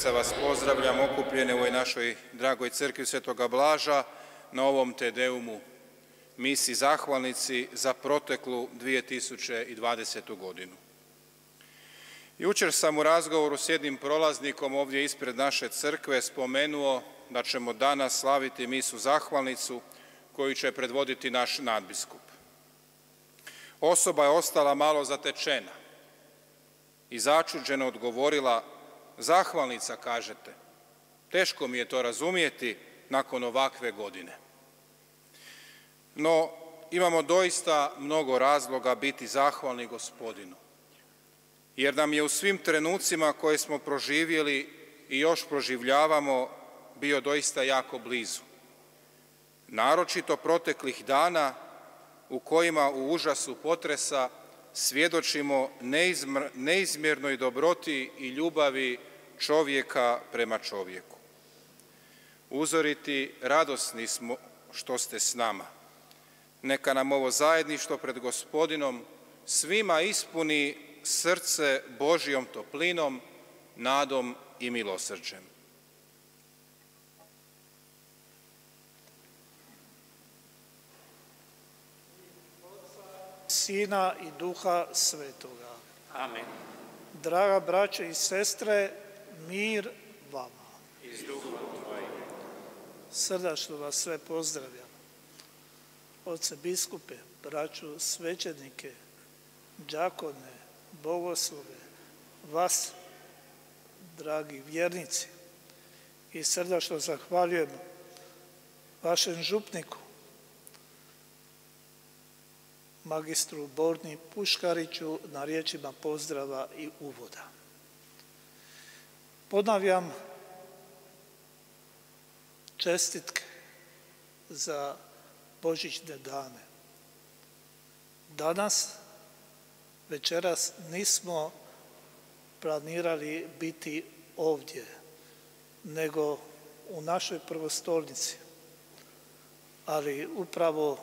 srca vas pozdravljam okupljene u ovoj našoj dragoj crkvi Svetoga Blaža na ovom Tedeumu misi zahvalnici za proteklu 2020. godinu. Jučer sam u razgovoru s jednim prolaznikom ovdje ispred naše crkve spomenuo da ćemo danas slaviti misu zahvalnicu koju će predvoditi naš nadbiskup. Osoba je ostala malo zatečena i začuđeno odgovorila zahvalnica kažete. Teško mi je to razumijeti nakon ovakve godine. No, imamo doista mnogo razloga biti zahvalni gospodinu, jer nam je u svim trenucima koje smo proživjeli i još proživljavamo bio doista jako blizu. Naročito proteklih dana u kojima u užasu potresa svjedočimo neizmjernoj dobroti i ljubavi čovjeka prema čovjeku. Uzoriti radosni smo što ste s nama. Neka nam ovo zajedništvo pred gospodinom svima ispuni srce Božijom toplinom, nadom i milosrđem. Sina i Duha Svetoga. Amen. Draga braće i sestre, mir vama. Srdačno vas sve pozdravljam. Oce biskupe, braću svećenike, đakone, bogoslove, vas, dragi vjernici, i srdačno zahvaljujem vašem župniku, magistru Borni Puškariću na riječima pozdrava i uvoda. Ponavljam čestitke za božićne dane. Danas, večeras, nismo planirali biti ovdje, nego u našoj prvostolnici, ali upravo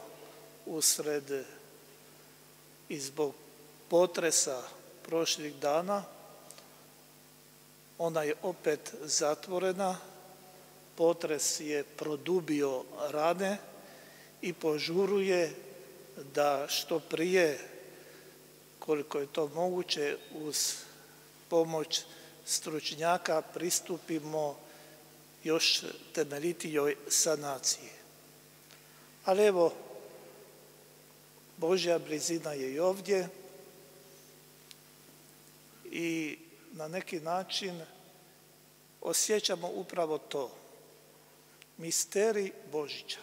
usred i zbog potresa prošlih dana ona je opet zatvorena, potres je produbio rane i požuruje da što prije, koliko je to moguće, uz pomoć stručnjaka pristupimo još temeljitijoj sanaciji. Ali evo, Božja blizina je i ovdje i na neki način osjećamo upravo to. Misteri Božića.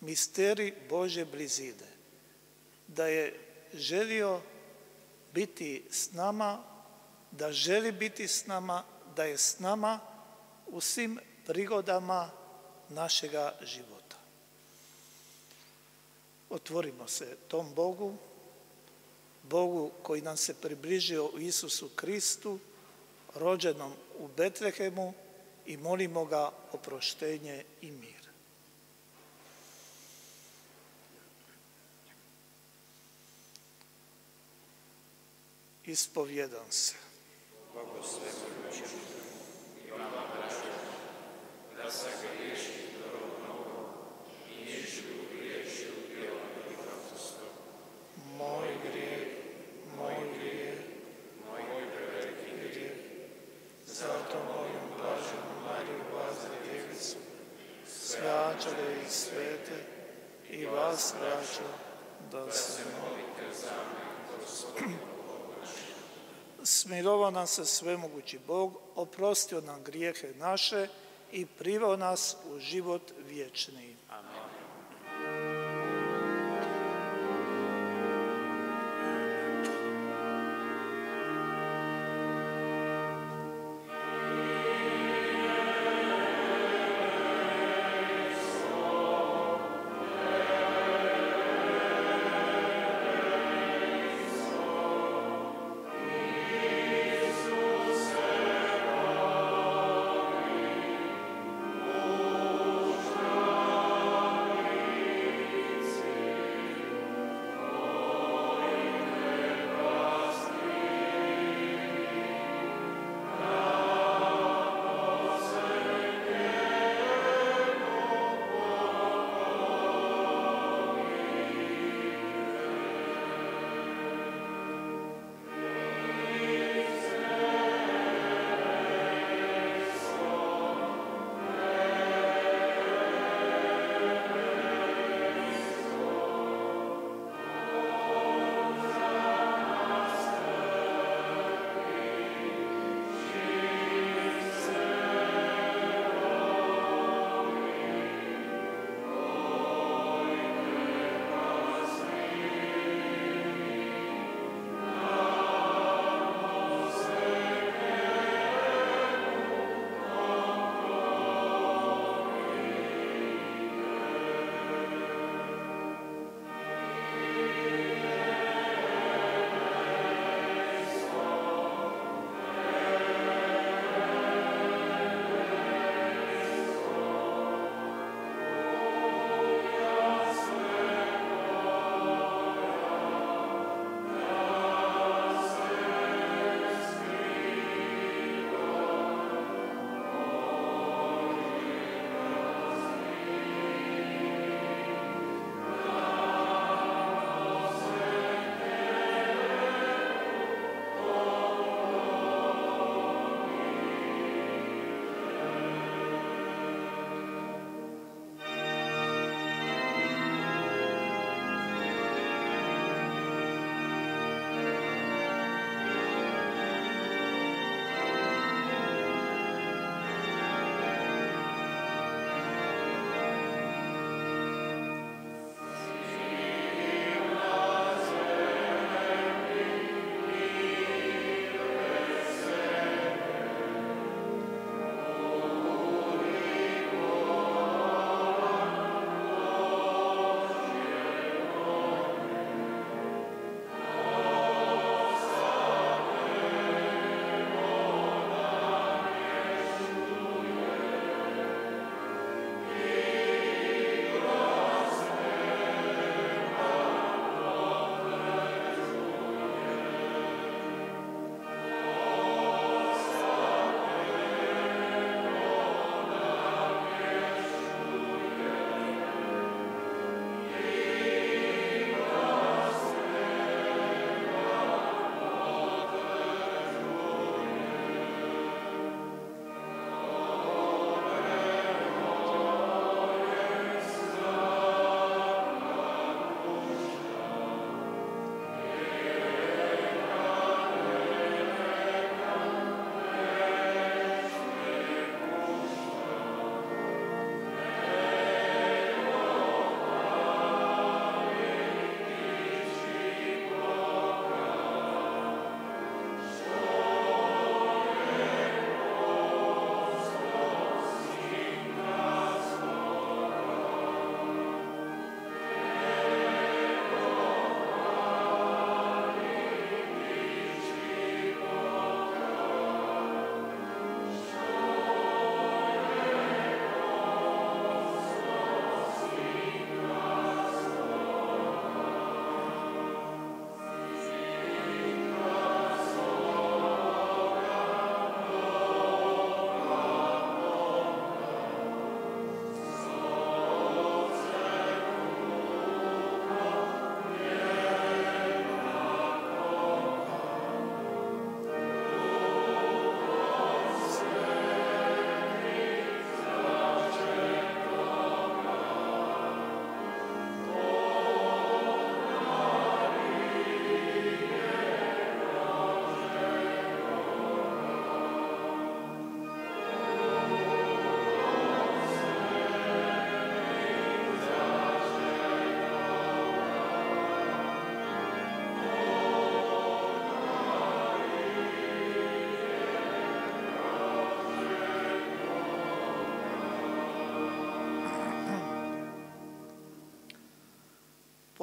Misteri Bože blizine. Da je želio biti s nama, da želi biti s nama, da je s nama u svim prigodama našega života. Otvorimo se tom Bogu, Bogu koji nam se približio u Isusu Kristu, rođenom u Betlehemu i molimo ga oproštenje i mir. Ispovjedam se. Bogu braću, da se griješi dobro mnogo i nižu griješi u djelom i propustu. Moj grijeh, moj grijeh, Moj preveliki grijeh, zato molim blaženu Mariju Vaza Djevicu, sve anđele i svete i vas, braćo, da se molite za me, Smilovao nam se svemogući Bog, oprostio nam grijehe naše i priveo nas u život vječni.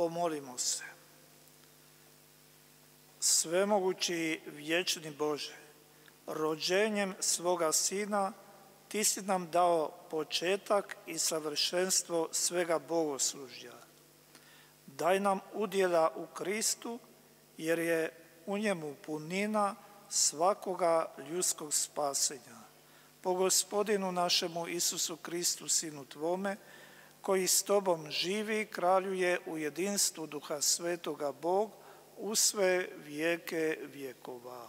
Pomolimo se. Svemogući vječni Bože, rođenjem svoga Sina Ti si nam dao početak i savršenstvo svega bogoslužja. Daj nam udjela u Kristu, jer je u njemu punina svakoga ljudskog spasenja. Po gospodinu našemu Isusu Kristu, Sinu Tvome, koji s Tobom živi kraljuje u jedinstvu Duha Svetoga Bog u sve vijeke vjekova.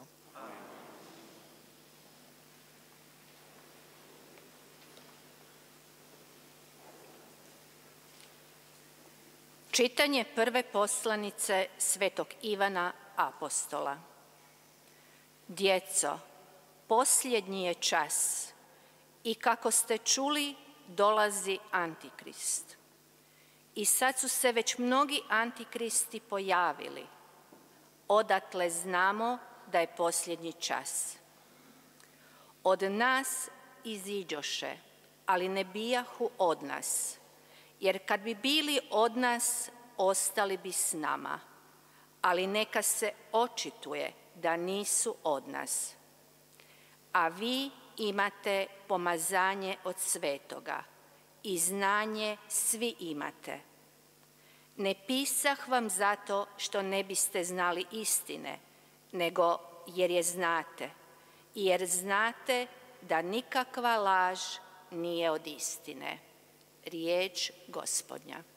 Čitanje prve poslanice Svetog Ivana Apostola. Djeco, posljednji je čas i kako ste čuli, dolazi Antikrist. I sad su se već mnogi Antikristi pojavili. Odatle znamo da je posljednji čas. Od nas iziđoše, ali ne bijahu od nas, jer kad bi bili od nas, ostali bi s nama, ali neka se očituje da nisu od nas. A vi imate pomazanje od svetoga i znanje svi imate. Ne pisah vam zato što ne biste znali istine, nego jer je znate, jer znate da nikakva laž nije od istine. Riječ gospodnja.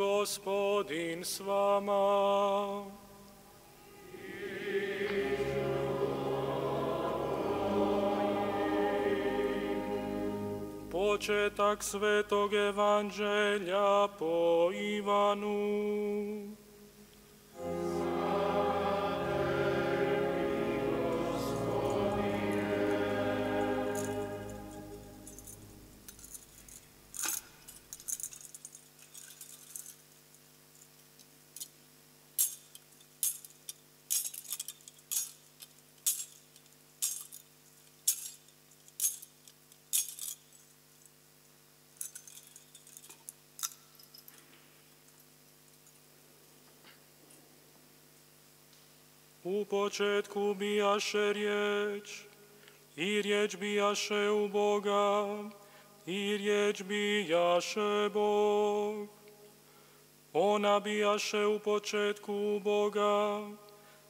Gospodin s vama. Početak svetog evanđelja po Ivanu. U početku bijaše riječ, i riječ bijaše u Boga, i riječ bijaše Bog. Ona bijaše u početku u Boga,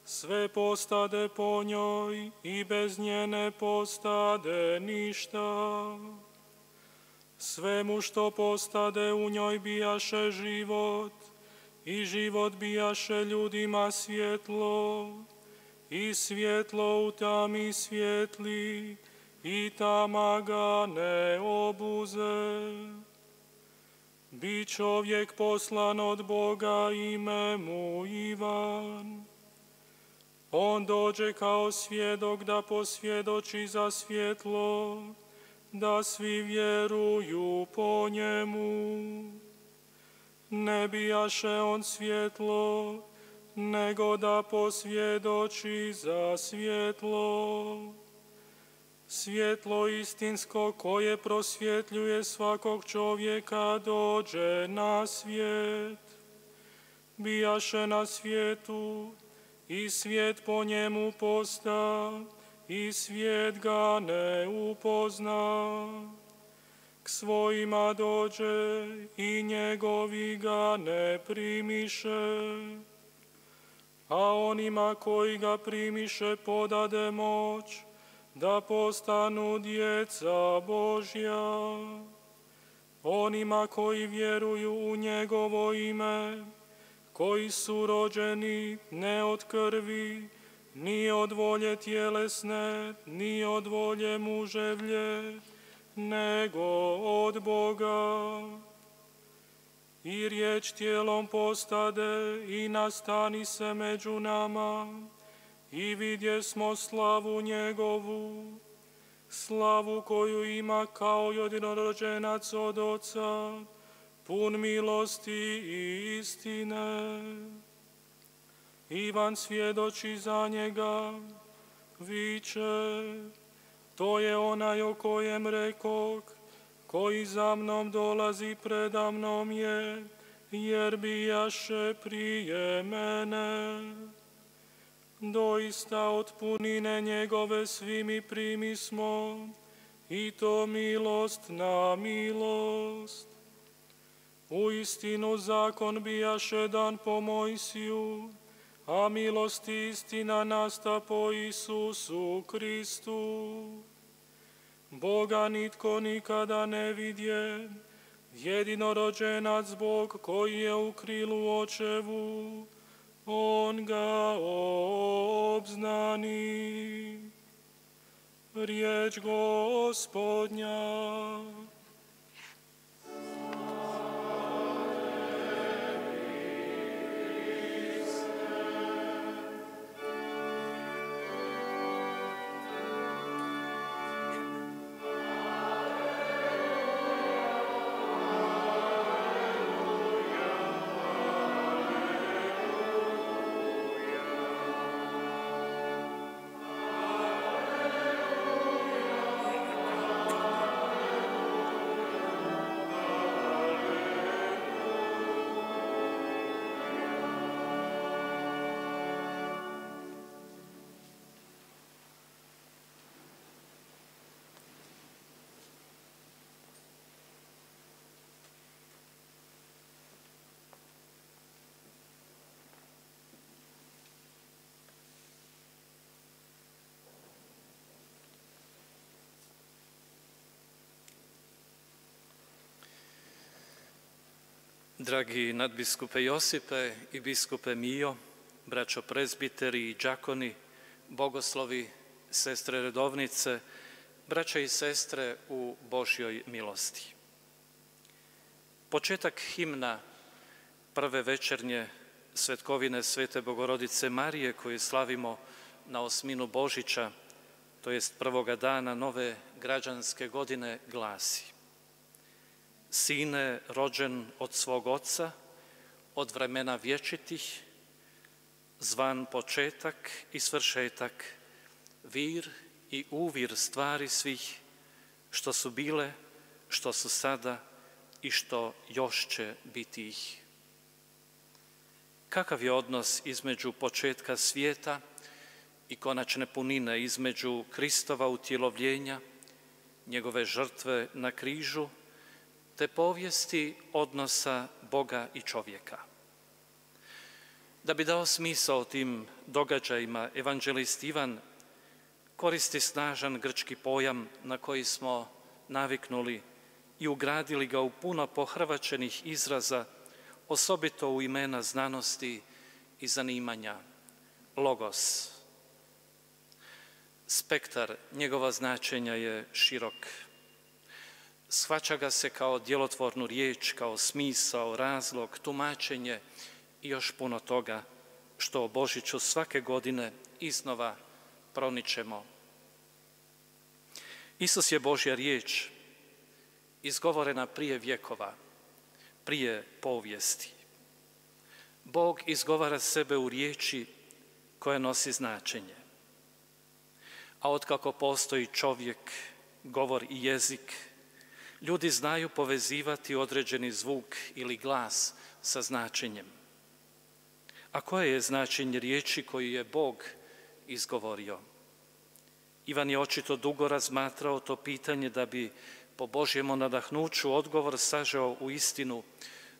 sve postade po njoj i bez nje ne postade ništa. Svemu što postade u njoj bijaše život, i život bijaše ljudima svjetlo, i svjetlo u tami svjetli, i tama ga ne obuze. Bi čovjek poslan od Boga ime mu Ivan. On dođe kao svjedok da posvjedoči za svjetlo, da svi vjeruju po njemu ne bijaše on svjetlo, nego da posvjedoči za svjetlo. Svjetlo istinsko koje prosvjetljuje svakog čovjeka dođe na svijet. Bijaše na svijetu i svijet po njemu posta i svijet ga ne upozna k svojima dođe i njegovi ga ne primiše. A onima koji ga primiše podade moć, da postanu djeca Božja. Onima koji vjeruju u njegovo ime, koji su rođeni ne od krvi, ni od volje tjelesne, ni od volje muževlje, nego od Boga. I riječ tijelom postade i nastani se među nama i vidje smo slavu njegovu, slavu koju ima kao jedinorođenac od oca, pun milosti i istine. Ivan svjedoči za njega, viče, to je onaj o kojem rekog, koji za mnom dolazi preda mnom je, jer bijaše prije mene. Doista od punine njegove svi mi primismo, i to milost na milost. U istinu zakon bijaše dan po Mojsiju, a milost istina nasta po Isusu Kristu. Boga nitko nikada ne vidje, jedinorođenac Bog koji je u krilu očevu, on ga obznani. Riječ gospodnja. Dragi nadbiskupe Josipe i biskupe Mijo, braćo prezbiteri i džakoni, bogoslovi, sestre redovnice, braća i sestre u Božjoj milosti. Početak himna prve večernje svetkovine Svete Bogorodice Marije koju slavimo na osminu Božića, to jest prvoga dana nove građanske godine, glasi Sine rođen od svog oca, od vremena vječitih, zvan početak i svršetak, vir i uvir stvari svih, što su bile, što su sada i što još će biti ih. Kakav je odnos između početka svijeta i konačne punine, između Kristova utjelovljenja, njegove žrtve na križu, te povijesti odnosa Boga i čovjeka. Da bi dao smisao tim događajima, evanđelist Ivan koristi snažan grčki pojam na koji smo naviknuli i ugradili ga u puno pohrvačenih izraza, osobito u imena znanosti i zanimanja. Logos. Spektar njegova značenja je širok. Shvaća ga se kao djelotvornu riječ, kao smisao, razlog, tumačenje i još puno toga što o Božiću svake godine iznova proničemo. Isus je Božja riječ, izgovorena prije vjekova, prije povijesti. Bog izgovara sebe u riječi koja nosi značenje. A otkako postoji čovjek, govor i jezik, ljudi znaju povezivati određeni zvuk ili glas sa značenjem. A koje je značenje riječi koju je Bog izgovorio? Ivan je očito dugo razmatrao to pitanje da bi po Božjemu nadahnuću odgovor sažeo u istinu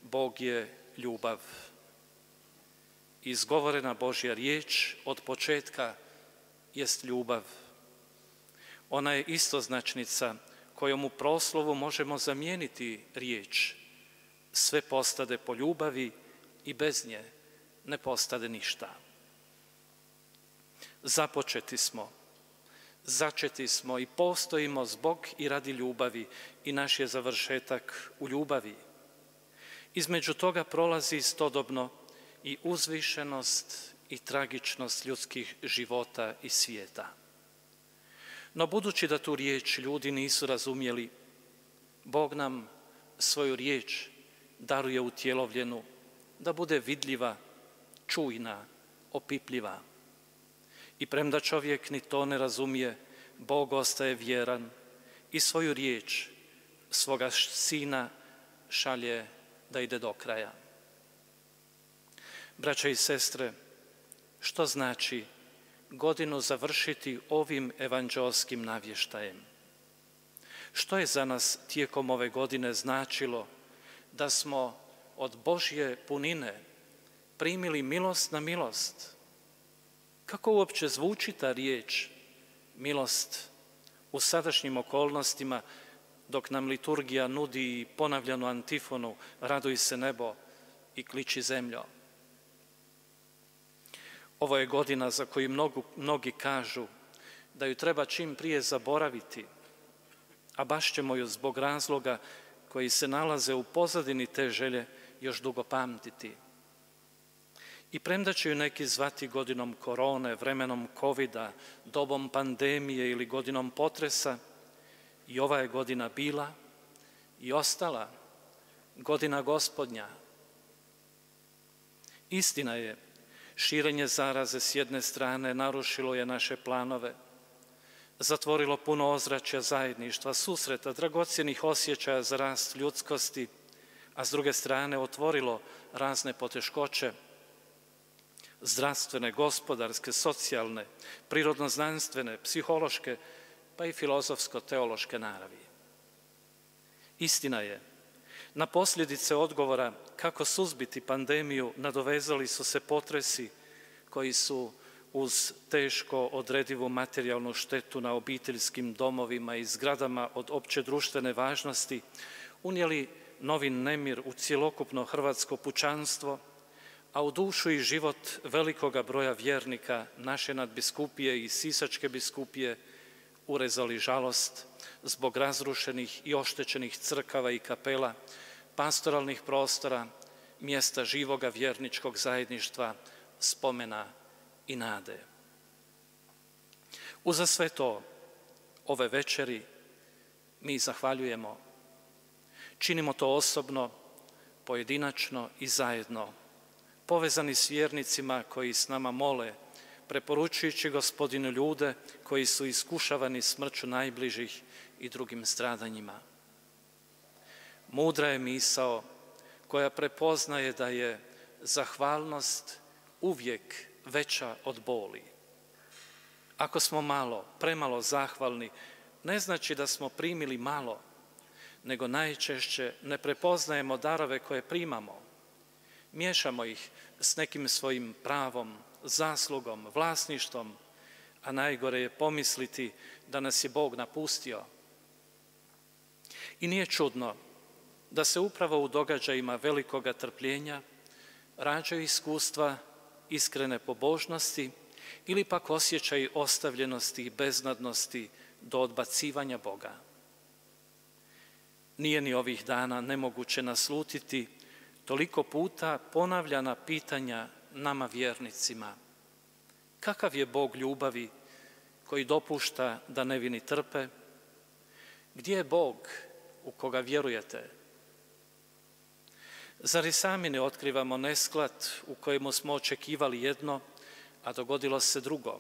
Bog je ljubav. Izgovorena Božja riječ od početka jest ljubav. Ona je istoznačnica kojom u proslovu možemo zamijeniti riječ. Sve postade po ljubavi i bez nje ne postade ništa. Započeti smo Začeti smo i postojimo zbog i radi ljubavi i naš je završetak u ljubavi. Između toga prolazi istodobno i uzvišenost i tragičnost ljudskih života i svijeta. No budući da tu riječ ljudi nisu razumjeli, Bog nam svoju riječ daruje utjelovljenu da bude vidljiva, čujna, opipljiva. I premda čovjek ni to ne razumije, Bog ostaje vjeran i svoju riječ, svoga sina šalje da ide do kraja. Braća i sestre, što znači godinu završiti ovim evanđelskim navještajem? Što je za nas tijekom ove godine značilo da smo od Božje punine primili milost na milost, kako uopće zvuči ta riječ milost u sadašnjim okolnostima dok nam liturgija nudi ponavljanu antifonu raduj se nebo i kliči zemljo. Ovo je godina za koju mnogi kažu da ju treba čim prije zaboraviti, a baš ćemo ju zbog razloga koji se nalaze u pozadini te želje još dugo pamtiti. I premda će ju neki zvati godinom korone, vremenom covida, dobom pandemije ili godinom potresa, i ova je godina bila i ostala godina gospodnja. Istina je, širenje zaraze s jedne strane narušilo je naše planove, zatvorilo puno ozračja zajedništva, susreta, dragocjenih osjećaja za rast ljudskosti, a s druge strane otvorilo razne poteškoće, zdravstvene, gospodarske, socijalne, prirodno-znanstvene, psihološke, pa i filozofsko-teološke naravi. Istina je, na posljedice odgovora kako suzbiti pandemiju nadovezali su se potresi koji su uz teško odredivu materijalnu štetu na obiteljskim domovima i zgradama od opće društvene važnosti unijeli novi nemir u cjelokupno hrvatsko pučanstvo – a u dušu i život velikoga broja vjernika naše nadbiskupije i Sisačke biskupije urezali žalost zbog razrušenih i oštećenih crkava i kapela, pastoralnih prostora, mjesta živoga vjerničkog zajedništva, spomena i nade. Uza sve to, ove večeri, mi zahvaljujemo. Činimo to osobno, pojedinačno i zajedno, povezani s vjernicima koji s nama mole, preporučujući gospodinu ljude koji su iskušavani smrću najbližih i drugim stradanjima. Mudra je misao koja prepoznaje da je zahvalnost uvijek veća od boli. Ako smo malo, premalo zahvalni, ne znači da smo primili malo, nego najčešće ne prepoznajemo darove koje primamo. Miješamo ih s nekim svojim pravom, zaslugom, vlasništvom, a najgore je pomisliti da nas je Bog napustio. I nije čudno da se upravo u događajima velikoga trpljenja rađaju iskustva iskrene pobožnosti ili pak osjećaj ostavljenosti i beznadnosti do odbacivanja Boga. Nije ni ovih dana nemoguće naslutiti toliko puta ponavljana pitanja nama vjernicima. Kakav je Bog ljubavi koji dopušta da nevini trpe? Gdje je Bog u koga vjerujete? Zar i sami ne otkrivamo nesklad u kojemu smo očekivali jedno, a dogodilo se drugo?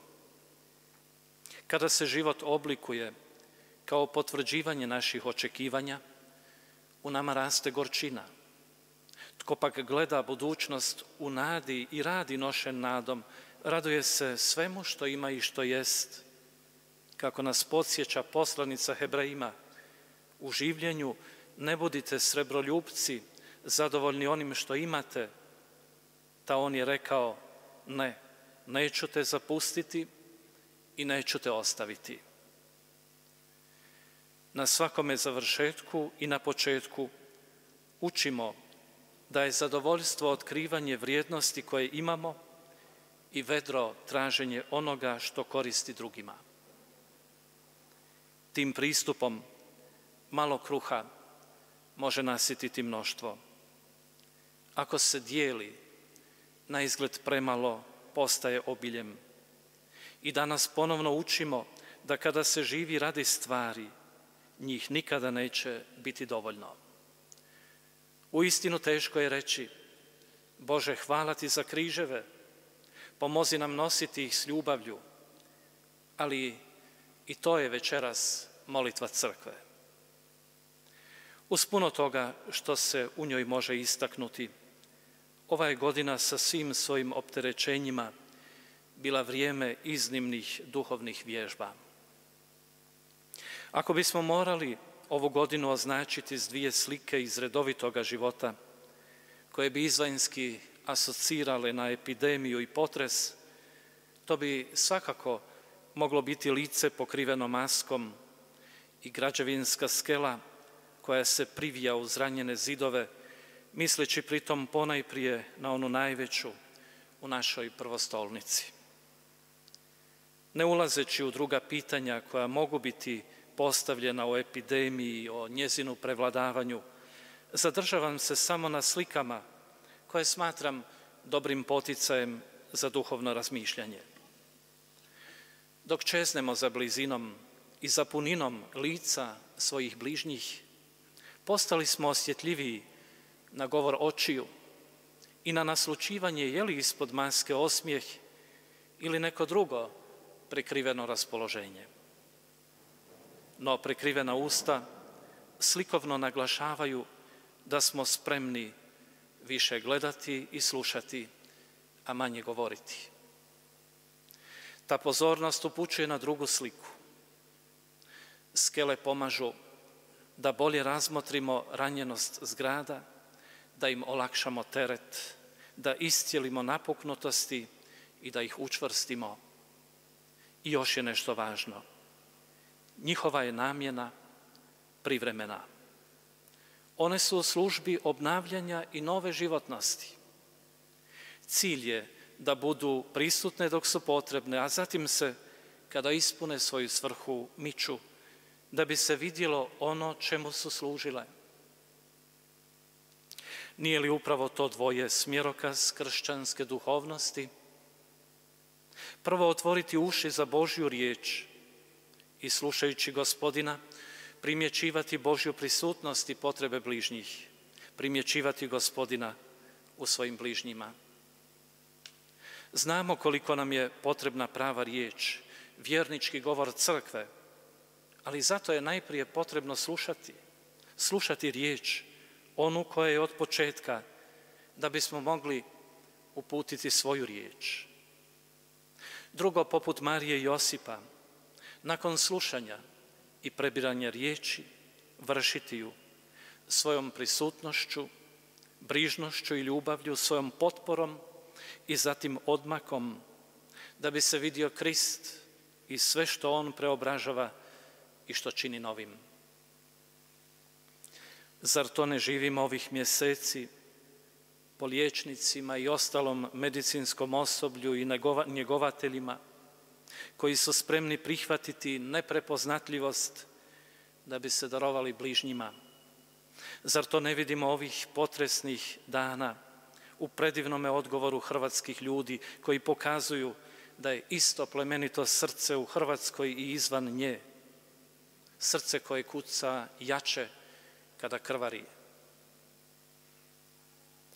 Kada se život oblikuje kao potvrđivanje naših očekivanja, u nama raste gorčina. Tko pak gleda budućnost u nadi i radi nošen nadom, raduje se svemu što ima i što jest. Kako nas podsjeća poslanica Hebrajima, u življenju ne budite srebroljubci, zadovoljni onim što imate, ta on je rekao, ne, neću te zapustiti i neću te ostaviti. Na svakome završetku i na početku učimo da je zadovoljstvo otkrivanje vrijednosti koje imamo i vedro traženje onoga što koristi drugima. Tim pristupom malo kruha može nasititi mnoštvo. Ako se dijeli, na izgled premalo postaje obiljem. I danas ponovno učimo da kada se živi radi stvari, njih nikada neće biti dovoljno. U istinu teško je reći, Bože, hvala ti za križeve, pomozi nam nositi ih s ljubavlju, ali i to je večeras molitva crkve. Uz puno toga što se u njoj može istaknuti, ova je godina sa svim svojim opterećenjima bila vrijeme iznimnih duhovnih vježba. Ako bismo morali ovu godinu označiti s dvije slike iz redovitoga života, koje bi izvanjski asocirale na epidemiju i potres, to bi svakako moglo biti lice pokriveno maskom i građevinska skela koja se privija uz ranjene zidove, misleći pritom ponajprije na onu najveću u našoj prvostolnici. Ne ulazeći u druga pitanja koja mogu biti postavljena o epidemiji, o njezinu prevladavanju, zadržavam se samo na slikama koje smatram dobrim poticajem za duhovno razmišljanje. Dok čeznemo za blizinom i za puninom lica svojih bližnjih, postali smo osjetljiviji na govor očiju i na naslučivanje je li ispod maske osmijeh ili neko drugo prekriveno raspoloženje. No prekrivena usta slikovno naglašavaju da smo spremni više gledati i slušati, a manje govoriti. Ta pozornost upućuje na drugu sliku. Skele pomažu da bolje razmotrimo ranjenost zgrada, da im olakšamo teret, da iscijelimo napuknutosti i da ih učvrstimo. I još je nešto važno. Njihova je namjena privremena. One su u službi obnavljanja i nove životnosti. Cilj je da budu prisutne dok su potrebne, a zatim se kada ispune svoju svrhu miču, da bi se vidjelo ono čemu su služile. Nije li upravo to dvoje smjerokaz kršćanske duhovnosti? Prvo otvoriti uši za Božju riječ i slušajući gospodina primjećivati Božju prisutnost i potrebe bližnjih, primjećivati gospodina u svojim bližnjima. Znamo koliko nam je potrebna prava riječ, vjernički govor crkve, ali zato je najprije potrebno slušati, slušati riječ, onu koja je od početka, da bismo mogli uputiti svoju riječ. Drugo, poput Marije i Josipa, nakon slušanja i prebiranja riječi, vršiti ju svojom prisutnošću, brižnošću i ljubavlju, svojom potporom i zatim odmakom, da bi se vidio Krist i sve što On preobražava i što čini novim. Zar to ne živimo ovih mjeseci po liječnicima i ostalom medicinskom osoblju i njegovateljima koji su spremni prihvatiti neprepoznatljivost da bi se darovali bližnjima? Zar to ne vidimo ovih potresnih dana u predivnome odgovoru hrvatskih ljudi koji pokazuju da je isto plemenito srce u Hrvatskoj i izvan nje. Srce koje kuca jače kada krvari.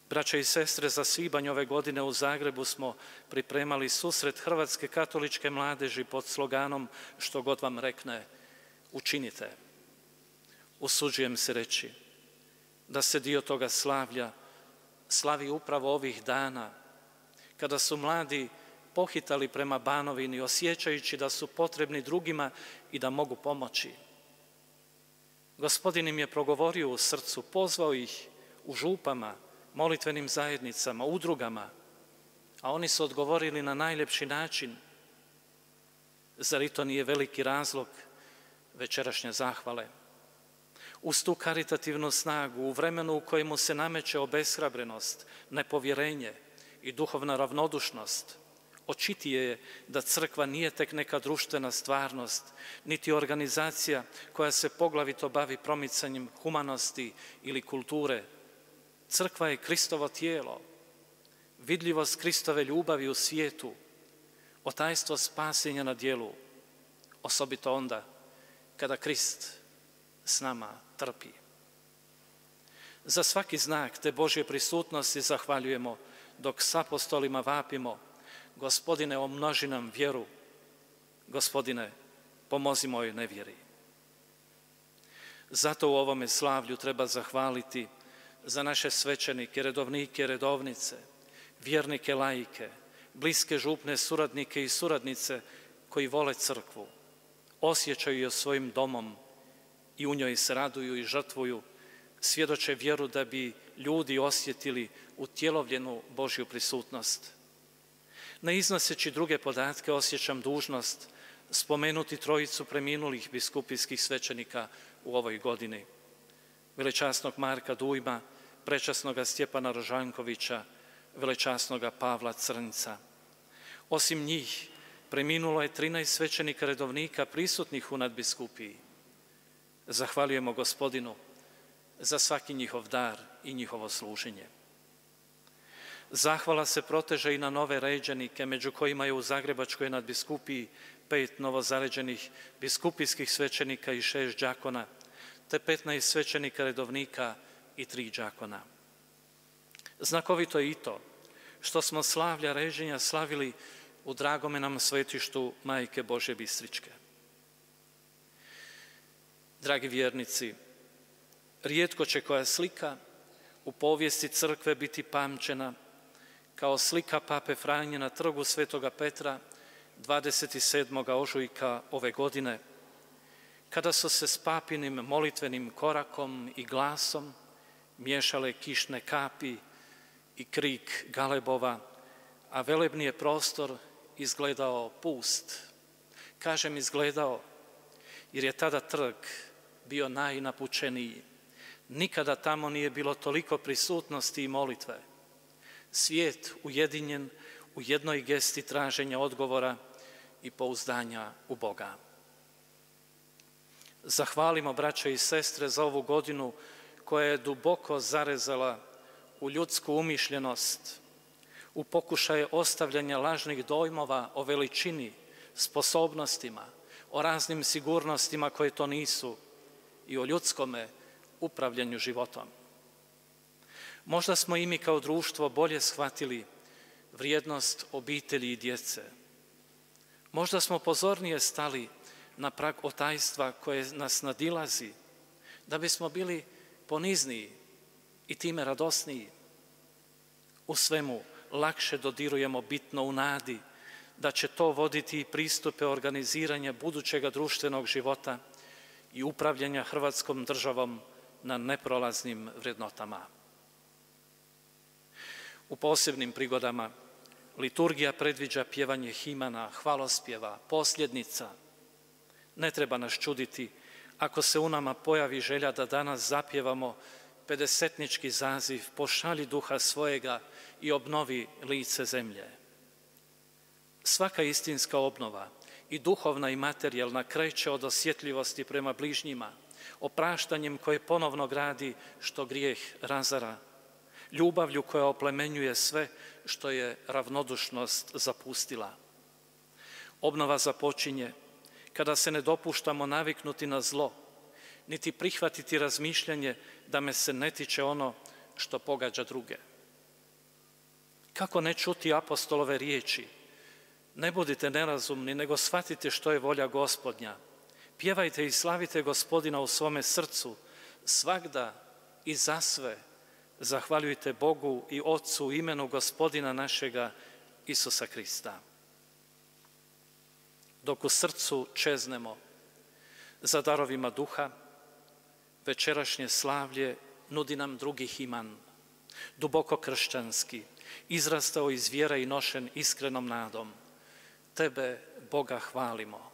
Braće i sestre, za svibanj ove godine u Zagrebu smo pripremali susret Hrvatske katoličke mladeži pod sloganom što god vam rekne, učinite. Usuđujem se reći da se dio toga slavlja slavi upravo ovih dana, kada su mladi pohitali prema Banovini, osjećajući da su potrebni drugima i da mogu pomoći. Gospodin im je progovorio u srcu, pozvao ih u župama, molitvenim zajednicama, udrugama, a oni su odgovorili na najljepši način. Zar i to nije veliki razlog večerašnje zahvale? Uz tu karitativnu snagu, u vremenu u kojemu se nameće obeshrabrenost, nepovjerenje i duhovna ravnodušnost, očitije je da crkva nije tek neka društvena stvarnost, niti organizacija koja se poglavito bavi promicanjem humanosti ili kulture. Crkva je Kristovo tijelo, vidljivost Kristove ljubavi u svijetu, otajstvo spasenja na dijelu, osobito onda kada Krist s nama trpi. Za svaki znak te Božje prisutnosti zahvaljujemo dok s apostolima vapimo Gospodine, omnoži nam vjeru. Gospodine, pomozi mojoj nevjeri. Zato u ovome slavlju treba zahvaliti za naše svećenike, redovnike, redovnice, vjernike, lajike, bliske župne suradnike i suradnice koji vole crkvu, osjećaju je svojim domom i u njoj se raduju i žrtvuju, svjedoče vjeru da bi ljudi osjetili utjelovljenu Božju prisutnost. Ne iznoseći druge podatke, osjećam dužnost spomenuti trojicu preminulih biskupijskih svećenika u ovoj godini. Velečasnog Marka Dujma, prečasnoga Stjepana Rožankovića, velečasnoga Pavla Crnca. Osim njih, preminulo je 13 svećenika redovnika prisutnih u nadbiskupiji. Zahvaljujemo gospodinu za svaki njihov dar i njihovo služenje. Zahvala se proteže i na nove ređenike, među kojima je u Zagrebačkoj nadbiskupiji pet novozaređenih biskupijskih svećenika i šest džakona, te petnaest svećenika redovnika i tri džakona. Znakovito je i to što smo slavlja reženja slavili u dragome nam svetištu Majke Bože Bistričke. Dragi vjernici, rijetko će koja slika u povijesti crkve biti pamćena kao slika pape Franje na trgu Svetoga Petra 27. ožujka ove godine, kada su se s papinim molitvenim korakom i glasom miješale kišne kapi i krik galebova, a velebni je prostor izgledao pust. Kažem izgledao, jer je tada trg bio najnapučeniji. Nikada tamo nije bilo toliko prisutnosti i molitve svijet ujedinjen u jednoj gesti traženja odgovora i pouzdanja u Boga. Zahvalimo, braće i sestre, za ovu godinu koja je duboko zarezala u ljudsku umišljenost, u pokušaje ostavljanja lažnih dojmova o veličini, sposobnostima, o raznim sigurnostima koje to nisu i o ljudskome upravljanju životom. Možda smo i mi kao društvo bolje shvatili vrijednost obitelji i djece. Možda smo pozornije stali na prag otajstva koje nas nadilazi, da bismo bili ponizniji i time radosniji. U svemu lakše dodirujemo bitno u nadi da će to voditi i pristupe organiziranja budućega društvenog života i upravljanja Hrvatskom državom na neprolaznim vrednotama. U posebnim prigodama liturgija predviđa pjevanje himana, hvalospjeva, posljednica. Ne treba nas čuditi ako se u nama pojavi želja da danas zapjevamo pedesetnički zaziv pošalji duha svojega i obnovi lice zemlje. Svaka istinska obnova i duhovna i materijalna kreće od osjetljivosti prema bližnjima, opraštanjem koje ponovno gradi što grijeh razara, ljubavlju koja oplemenjuje sve što je ravnodušnost zapustila. Obnova započinje kada se ne dopuštamo naviknuti na zlo, niti prihvatiti razmišljanje da me se ne tiče ono što pogađa druge. Kako ne čuti apostolove riječi? Ne budite nerazumni, nego shvatite što je volja gospodnja. Pjevajte i slavite gospodina u svome srcu, svakda i za sve. Zahvaljujte Bogu i Otcu imenu gospodina našega Isusa Krista. Dok u srcu čeznemo za darovima duha, večerašnje slavlje nudi nam drugih iman, duboko kršćanski, izrastao iz vjera i nošen iskrenom nadom. Tebe, Boga, hvalimo.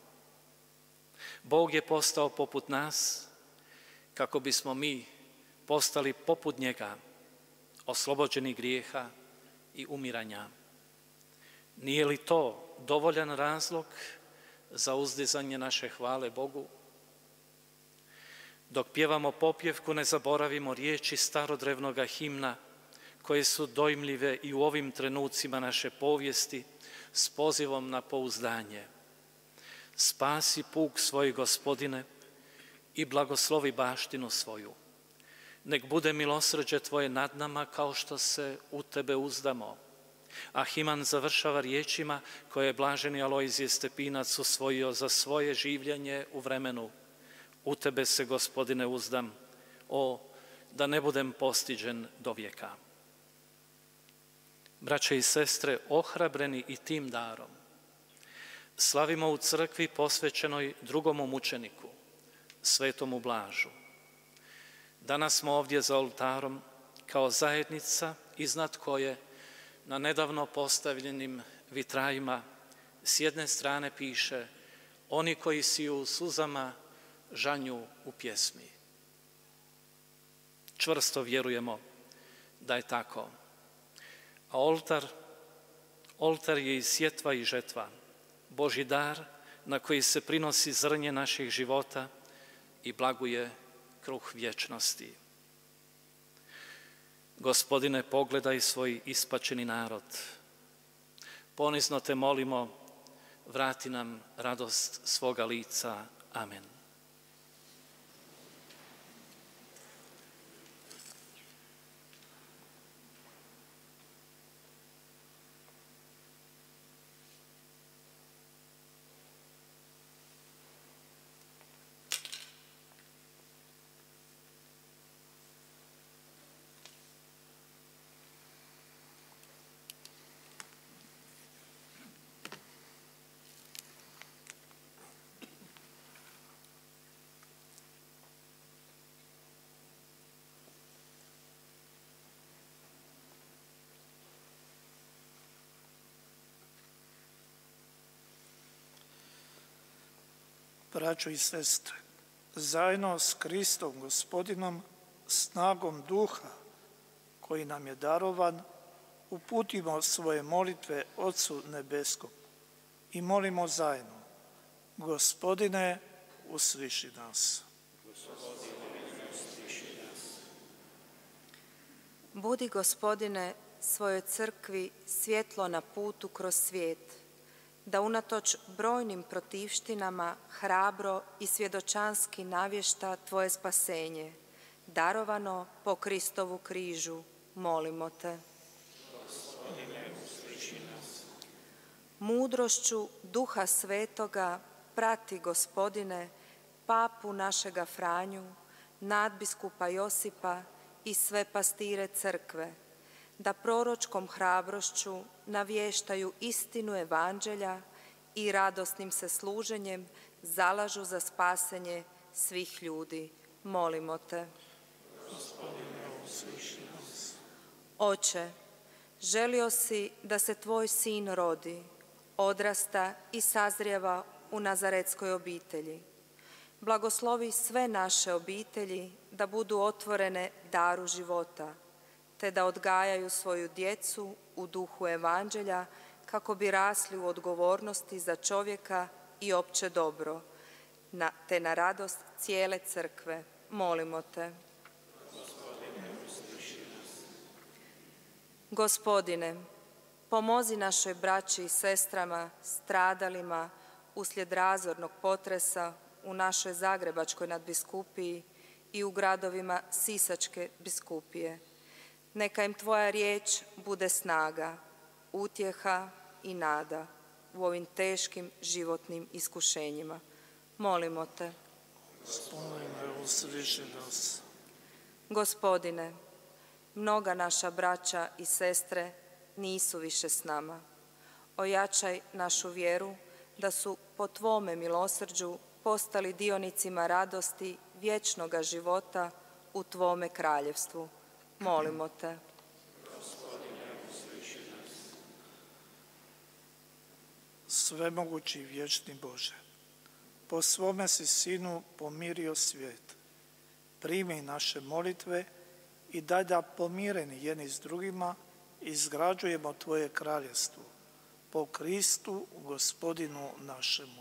Bog je postao poput nas kako bismo mi postali poput njega, oslobođeni grijeha i umiranja. Nije li to dovoljan razlog za uzdizanje naše hvale Bogu? Dok pjevamo popjevku ne zaboravimo riječi starodrevnoga himna koje su dojmljive i u ovim trenucima naše povijesti s pozivom na pouzdanje. Spasi puk svoj gospodine i blagoslovi baštinu svoju. Nek bude milosrđe Tvoje nad nama kao što se u Tebe uzdamo. A Himan završava riječima koje je blaženi Alojzije Stepinac usvojio za svoje življenje u vremenu. U Tebe se, gospodine, uzdam, o, da ne budem postiđen do vijeka. Braće i sestre, ohrabreni i tim darom, slavimo u crkvi posvećenoj drugom mučeniku, svetomu Blažu. Danas smo ovdje za oltarom kao zajednica iznad koje na nedavno postavljenim vitrajima s jedne strane piše oni koji si u suzama žanju u pjesmi. Čvrsto vjerujemo da je tako. A oltar, oltar je i sjetva i žetva, Boži dar na koji se prinosi zrnje naših života i blaguje kruh vječnosti. Gospodine, pogledaj svoj ispačeni narod. Ponizno te molimo, vrati nam radost svoga lica. Amen. Braćo i sestre, zajedno s Kristom gospodinom, snagom duha koji nam je darovan, uputimo svoje molitve Otcu Nebeskom. i molimo zajedno. Gospodine, usliši nas. Budi, gospodine, svojoj crkvi svjetlo na putu kroz svijet, da unatoč brojnim protivštinama hrabro i svjedočanski navješta Tvoje spasenje, darovano po Kristovu križu, molimo Te. Mudrošću Duha Svetoga prati, gospodine, papu našega Franju, nadbiskupa Josipa i sve pastire crkve, da proročkom hrabrošću navještaju istinu evanđelja i radosnim se služenjem zalažu za spasenje svih ljudi. Molimo te. Oče, želio si da se tvoj sin rodi, odrasta i sazrijeva u nazaretskoj obitelji. Blagoslovi sve naše obitelji da budu otvorene daru života, te da odgajaju svoju djecu u duhu evanđelja kako bi rasli u odgovornosti za čovjeka i opće dobro, te na radost cijele crkve. Molimo te. Gospodine, pomozi našoj braći i sestrama stradalima uslijed razornog potresa u našoj Zagrebačkoj nadbiskupiji i u gradovima Sisačke biskupije. Neka im Tvoja riječ bude snaga, utjeha i nada u ovim teškim životnim iskušenjima. Molimo Te. Gospodine, mnoga naša braća i sestre nisu više s nama. Ojačaj našu vjeru da su po Tvome milosrđu postali dionicima radosti vječnoga života u Tvome kraljevstvu. Molimo Te. Svemogući vječni Bože, po svome si Sinu pomirio svijet. Primi naše molitve i daj da pomireni jedni s drugima izgrađujemo Tvoje kraljevstvo po Kristu, gospodinu našemu.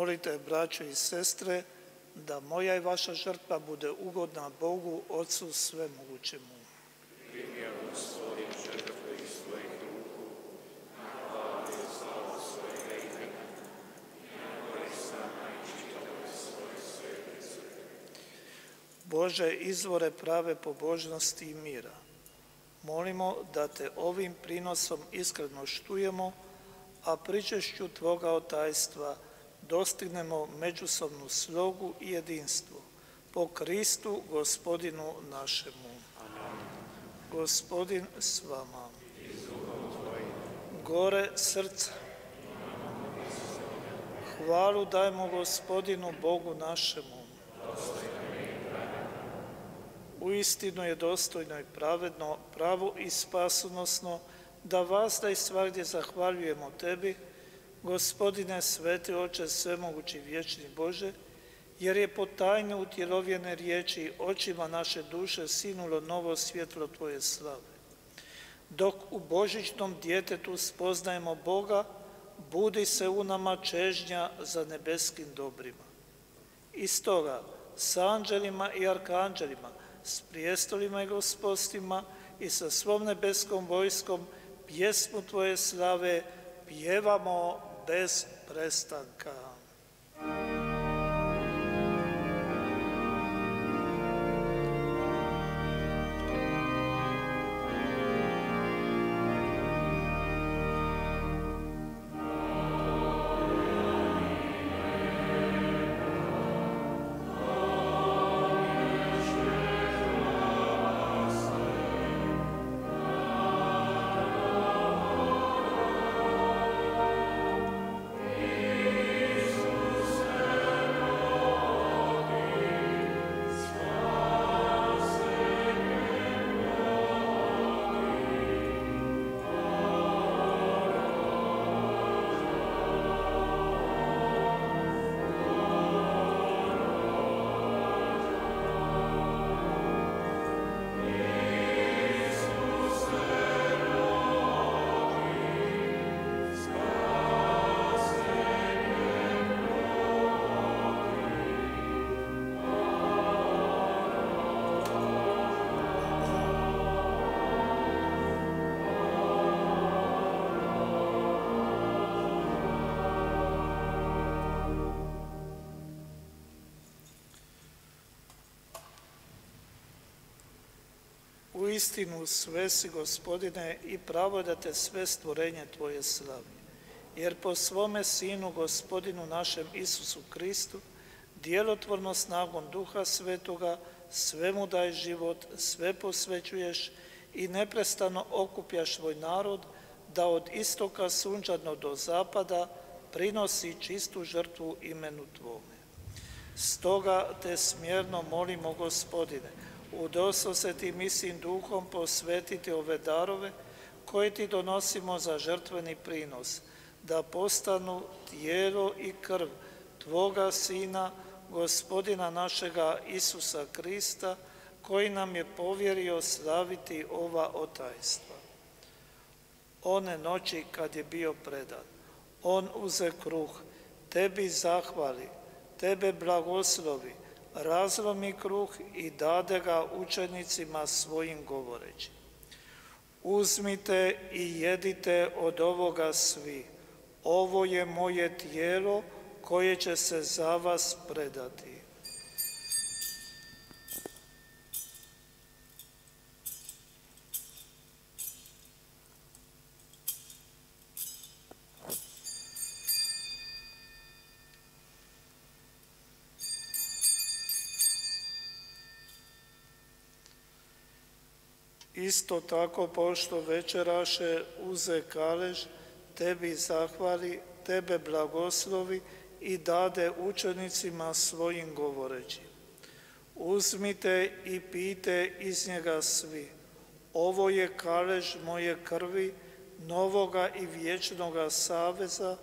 Molite, braćo i sestre, da moja i vaša žrtva bude ugodna Bogu, Otcu svemogućemu. Bože, izvore prave pobožnosti i mira, molimo da te ovim prinosom iskreno štujemo, a pričešću Tvoga otajstva dostignemo međusobnu slogu i jedinstvo. Po Kristu, gospodinu našemu. Gospodin s vama. Gore srca. Hvalu dajmo gospodinu Bogu našemu. U istinu je dostojno i pravedno, pravo i spasonosno da vas da i svakdje zahvaljujemo Tebi, Gospodine sveti oče svemogući vječni Bože, jer je po tajne utjelovljene riječi očima naše duše sinulo novo svjetlo Tvoje slave. Dok u božićnom djetetu spoznajemo Boga, budi se u nama čežnja za nebeskim dobrima. I stoga, s anđelima i arkanđelima, s prijestolima i gospodstvima i sa svom nebeskom vojskom pjesmu Tvoje slave pjevamo bez prestanka. Istinu sve si, gospodine, i pravo da te sve stvorenje Tvoje slavi. Jer po svome Sinu, gospodinu našem Isusu Kristu, djelotvorno snagom Duha Svetoga, sve mu daj život, sve posvećuješ i neprestano okupljaš svoj narod, da od istoka sunčano do zapada prinosi čistu žrtvu imenu Tvome. Stoga te smjerno molimo, gospodine, udosto se ti mislim duhom posvetiti ove darove koje ti donosimo za žrtveni prinos, da postanu tijelo i krv Tvoga Sina, gospodina našega Isusa Krista, koji nam je povjerio slaviti ova otajstva. One noći kad je bio predan, on uze kruh, tebi zahvali, tebe blagoslovi, razlomi kruh i dade ga učenicima svojim govoreći. Uzmite i jedite od ovoga svi. Ovo je moje tijelo koje će se za vas predati. Isto tako, pošto večeraše uze kalež, tebi zahvali, tebe blagoslovi i dade učenicima svojim govoreći. Uzmite i pite iz njega svi. Ovo je kalež moje krvi, novoga i vječnoga saveza,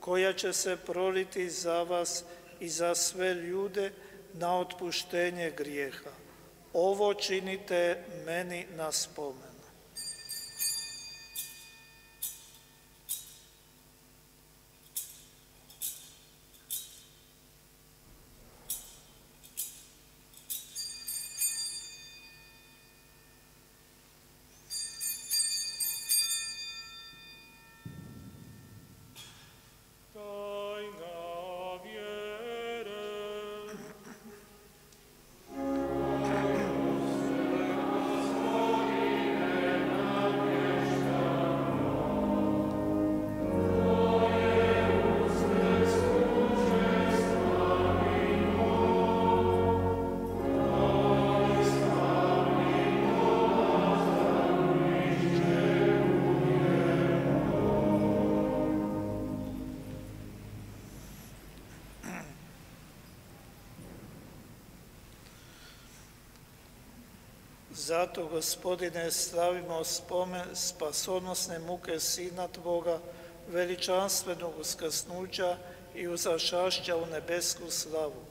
koja će se proliti za vas i za sve ljude na otpuštenje grijeha. Ovo činite meni na spomen. Zato, gospodine, slavimo spomen spasonosne muke Sina Tvoga, veličanstvenog uskrsnuća i uzašašća u nebesku slavu,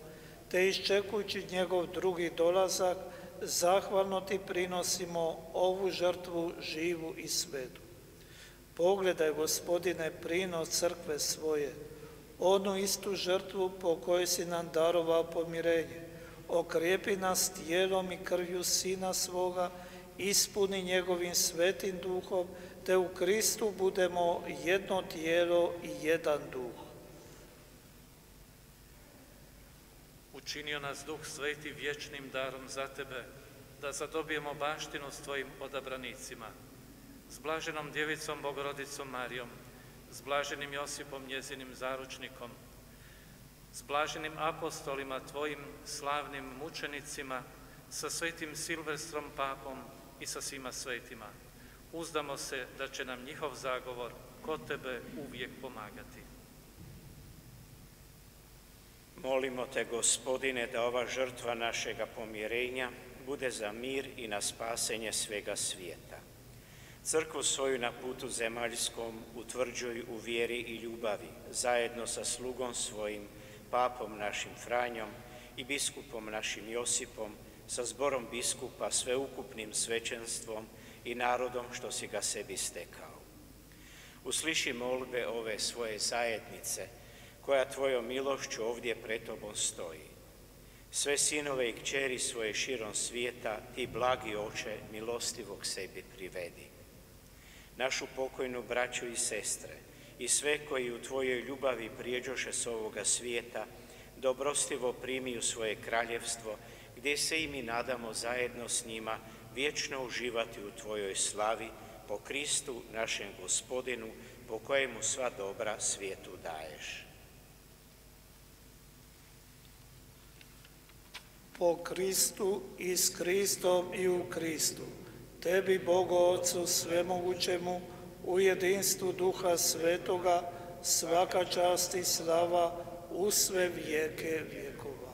te iščekujući njegov drugi dolazak, zahvalno Ti prinosimo ovu žrtvu živu i svetu. Pogledaj, gospodine, prinos crkve svoje, onu istu žrtvu po kojoj si nam darovao pomirenje. Okrijepi nas tijelom i krvju Sina svoga, ispuni njegovim svetim duhom, te u Kristu budemo jedno tijelo i jedan duh. Učinio nas Duh Sveti vječnim darom za Tebe, da zadobijemo baštinu s Tvojim odabranicima, s blaženom djevicom Bogorodicom Marijom, s blaženim Josipom njezinim zaručnikom, s blaženim apostolima Tvojim slavnim mučenicima, sa svetim Silvestrom papom i sa svima svetima. Uzdamo se da će nam njihov zagovor kod Tebe uvijek pomagati. Molimo te, gospodine, da ova žrtva našega pomirenja bude za mir i na spasenje svega svijeta. Crkvu svoju na putu zemaljskom utvrđuj u vjeri i ljubavi, zajedno sa slugom svojim, papom našim Franjom i biskupom našim Josipom, sa zborom biskupa, sveukupnim svećenstvom i narodom što si ga sebi stekao. Usliši molbe ove svoje zajednice, koja tvojom milošću ovdje pred tobom stoji. Sve sinove i kćeri svoje širom svijeta, ti blagi oče milostivog sebi privedi. Našu pokojnu braću i sestre i sve koji u tvojoj ljubavi prijeđoše s ovoga svijeta, dobrostivo primi u svoje kraljevstvo, gdje se i mi nadamo zajedno s njima vječno uživati u tvojoj slavi po Kristu našem gospodinu, po kojemu sva dobra svijetu daješ. po Kristu i s Kristom i u Kristu. Tebi, Bogu Otcu svemogućemu, u jedinstvu Duha Svetoga, svaka čast i slava u sve vijeke vjekova.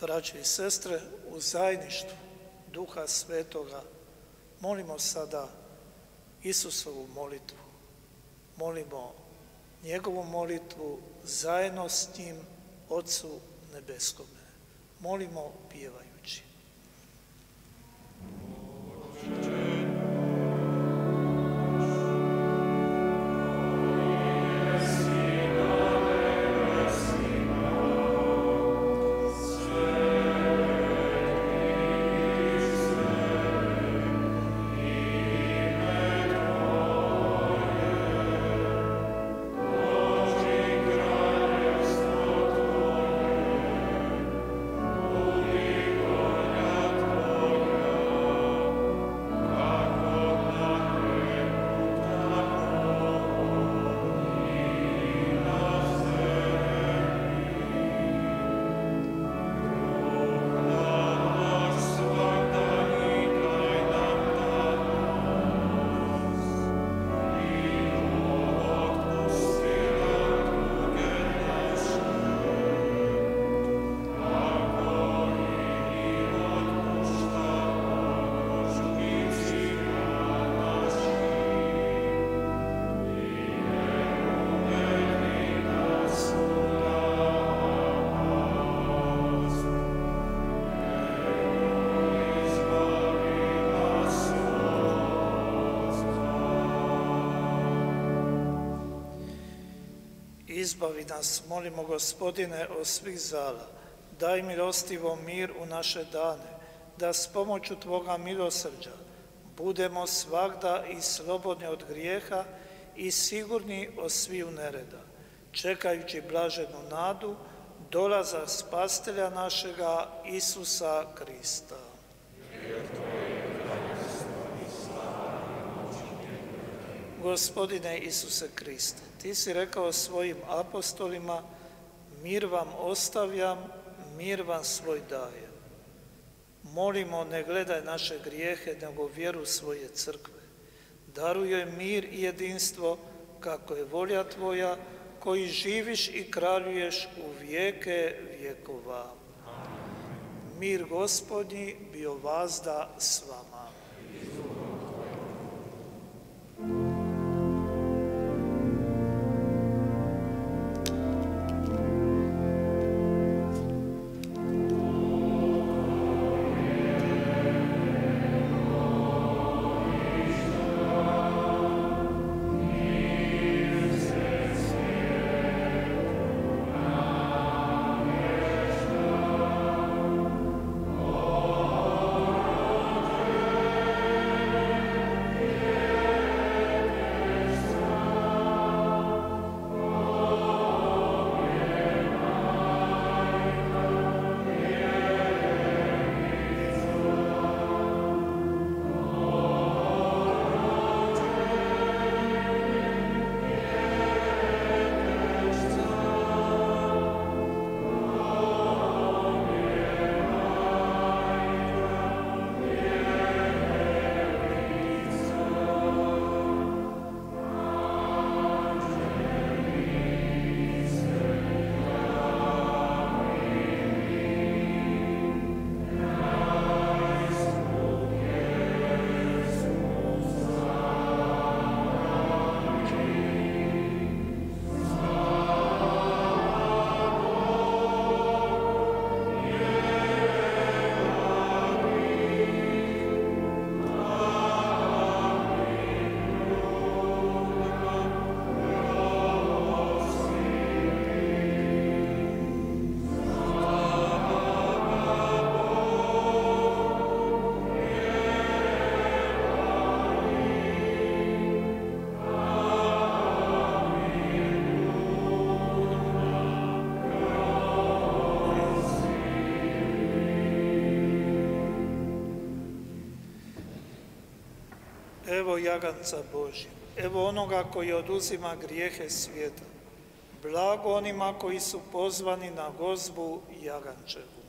Braći i sestre, u zajedništvu Duha Svetoga molimo sada Isusovu molitvu. Molimo njegovu molitvu zajedno s njim Otcu Nebeskome. Molimo Two. Izbavi nas, molimo gospodine, od svih zala. Daj milostivo mir u naše dane, da s pomoću Tvoga milosrđa budemo svagda i slobodni od grijeha i sigurni od sviju nereda, čekajući blaženu nadu, dolaza spastelja našega Isusa Krista. Gospodine Isuse Kriste, Ti si rekao svojim apostolima, mir vam ostavljam, mir vam svoj dajem. Molimo, ne gledaj naše grijehe, nego vjeru svoje crkve. Daruj joj mir i jedinstvo, kako je volja Tvoja, koji živiš i kraljuješ u vijeke vjekova. Mir gospodnji bio vazda s vama. Evo jaganca Božja, evo onoga koji oduzima grijehe svijeta. Blago onima koji su pozvani na gozbu jagančevu.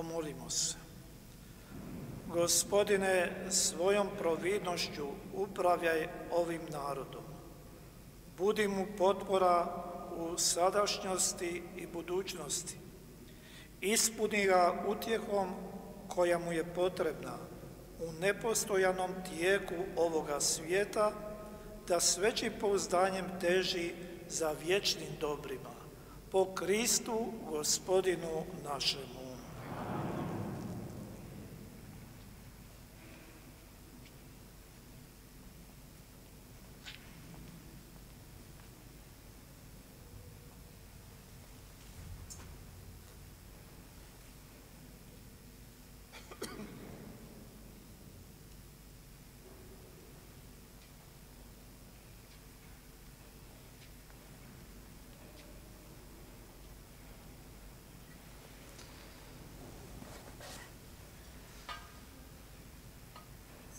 Pomolimo se. Gospodine, svojom providnošću upravljaj ovim narodom. Budi mu potpora u sadašnjosti i budućnosti. Ispuni ga utjehom koja mu je potrebna u nepostojanom tijeku ovoga svijeta, da s većim pouzdanjem teži za vječnim dobrima. Po Kristu, gospodinu našemu.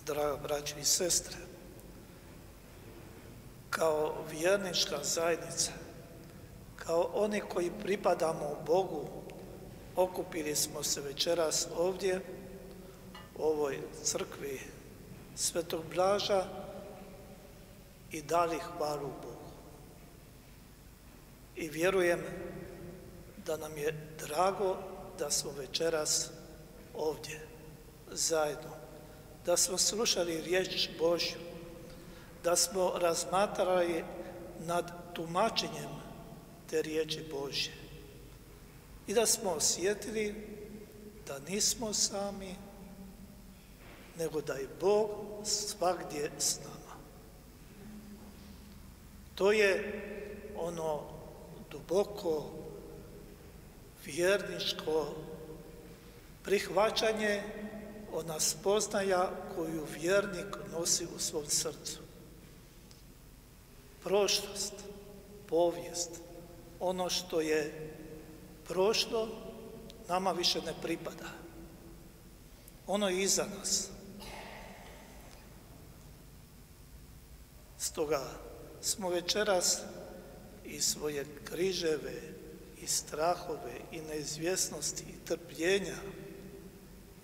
Draga braći i sestre, kao vjernička zajednica, kao oni koji pripadamo Bogu, okupili smo se večeras ovdje u ovoj crkvi Svetog Blaža i dali hvalu Bogu. I vjerujem da nam je drago da smo večeras ovdje zajedno da smo slušali riječ Božju, da smo razmatrali nad tumačenjem te riječi Božje i da smo osjetili da nismo sami, nego da je Bog svagdje s nama. To je ono duboko vjerničko prihvaćanje ona spoznaja koju vjernik nosi u svom srcu. Prošlost, povijest, ono što je prošlo, nama više ne pripada. Ono je iza nas. Stoga smo večeras i svoje križeve, i strahove, i neizvjesnosti, i trpljenja,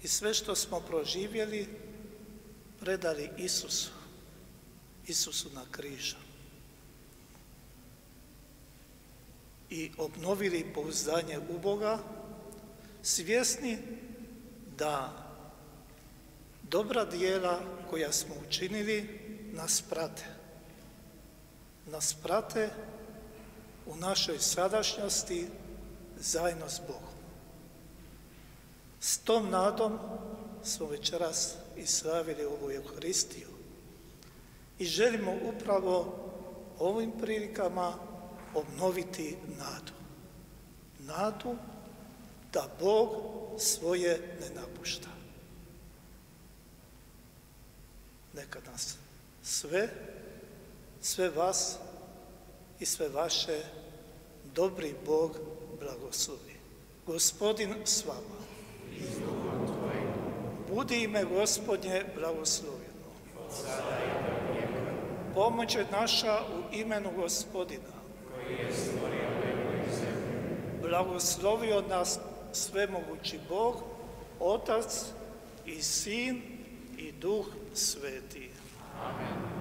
i sve što smo proživjeli predali Isusu, Isusu na križu. I obnovili pouzdanje u Boga, svjesni da dobra dijela koja smo učinili nas prate. Nas prate u našoj sadašnjosti zajedno s Bogom. S tom nadom smo večeras islavili ovu Euharistiju i želimo upravo ovim prilikama obnoviti nadu. Nadu da Bog svoje ne napušta. Neka nas sve, sve vas i sve vaše dobri Bog blagoslovi. Gospodin s vama. Budi ime gospodnje blagoslovljeno. Pomoć je naša u imenu gospodina. Blagoslovio nas svemogući Bog, Otac i Sin i Duh Sveti. Amen.